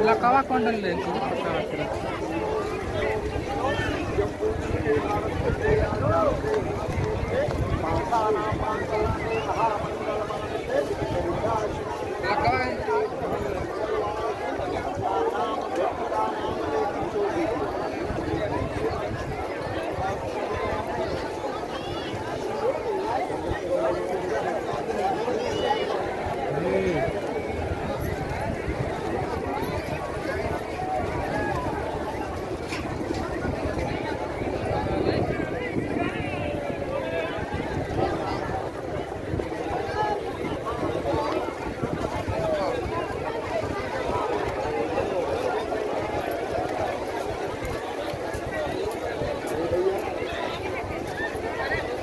ఇలా కవాకొండలు లేదు